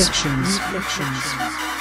Reflections. Reflections.